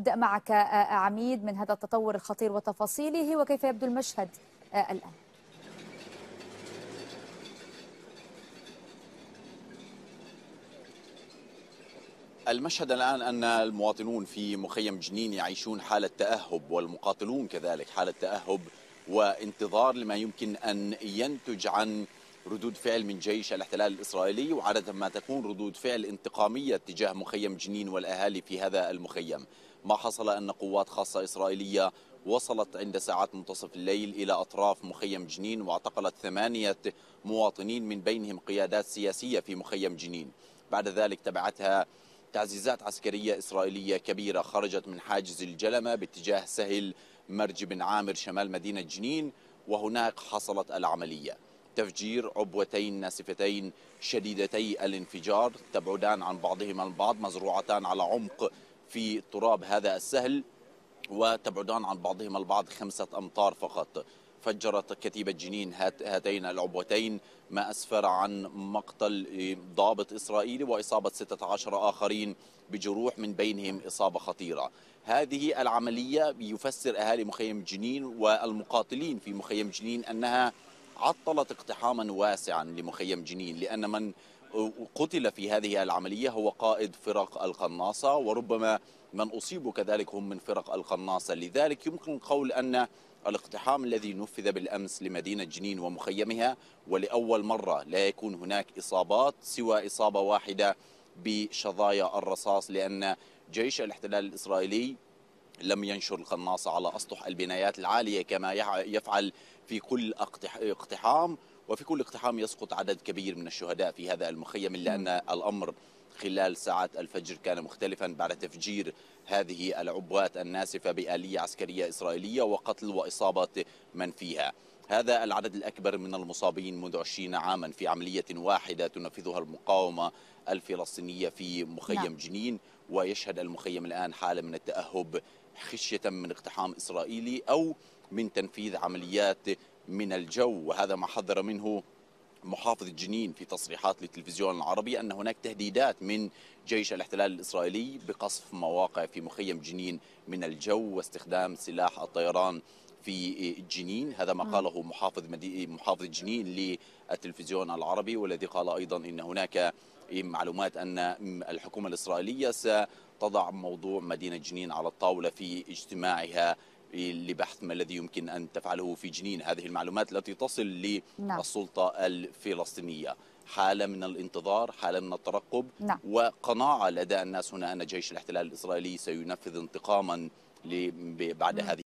أبدأ معك عميد من هذا التطور الخطير وتفاصيله وكيف يبدو المشهد الآن. المشهد الآن أن المواطنون في مخيم جنين يعيشون حالة تأهب والمقاتلون كذلك حالة تأهب وانتظار لما يمكن أن ينتج عن ردود فعل من جيش الاحتلال الإسرائيلي وعادة ما تكون ردود فعل انتقامية تجاه مخيم جنين والأهالي في هذا المخيم. ما حصل أن قوات خاصة إسرائيلية وصلت عند ساعات منتصف الليل إلى أطراف مخيم جنين واعتقلت ثمانية مواطنين من بينهم قيادات سياسية في مخيم جنين. بعد ذلك تبعتها تعزيزات عسكرية إسرائيلية كبيرة خرجت من حاجز الجلمة باتجاه سهل مرج بن عامر شمال مدينة جنين وهناك حصلت العملية. تفجير عبوتين ناسفتين شديدتي الانفجار تبعدان عن بعضهما البعض مزروعتان على عمق في تراب هذا السهل وتبعدان عن بعضهما البعض خمسة أمتار فقط. فجرت كتيبة جنين هاتين العبوتين ما أسفر عن مقتل ضابط إسرائيلي وإصابة 16 آخرين بجروح من بينهم إصابة خطيرة. هذه العملية يفسر أهالي مخيم جنين والمقاتلين في مخيم جنين أنها عطلت اقتحاما واسعا لمخيم جنين لأن من قتل في هذه العملية هو قائد فرق القناصة وربما من أصيبوا كذلك هم من فرق القناصة. لذلك يمكن القول أن الاقتحام الذي نفذ بالأمس لمدينة جنين ومخيمها ولأول مرة لا يكون هناك إصابات سوى إصابة واحدة بشظايا الرصاص لأن جيش الاحتلال الإسرائيلي لم ينشر القناصة على أسطح البنايات العالية كما يفعل في كل اقتحام وفي كل اقتحام يسقط عدد كبير من الشهداء في هذا المخيم إلا أن الأمر خلال ساعات الفجر كان مختلفا بعد تفجير هذه العبوات الناسفة بآلية عسكرية إسرائيلية وقتل وإصابة من فيها هذا العدد الأكبر من المصابين منذ 20 عاما في عملية واحدة تنفذها المقاومة الفلسطينية في مخيم نعم. جنين ويشهد المخيم الآن حالة من التأهب خشية من اقتحام إسرائيلي أو من تنفيذ عمليات من الجو. وهذا ما حذر منه محافظ جنين في تصريحات للتلفزيون العربي أن هناك تهديدات من جيش الاحتلال الإسرائيلي بقصف مواقع في مخيم جنين من الجو واستخدام سلاح الطيران في جنين. هذا ما قاله محافظ محافظ جنين للتلفزيون العربي والذي قال أيضا أن هناك معلومات أن الحكومة الإسرائيلية ستضع موضوع مدينة جنين على الطاولة في اجتماعها لبحث ما الذي يمكن أن تفعله في جنين. هذه المعلومات التي تصل للسلطة الفلسطينية. حالة من الانتظار حالة من الترقب نعم. وقناعة لدى الناس هنا أن جيش الاحتلال الإسرائيلي سينفذ انتقاما بعد هذه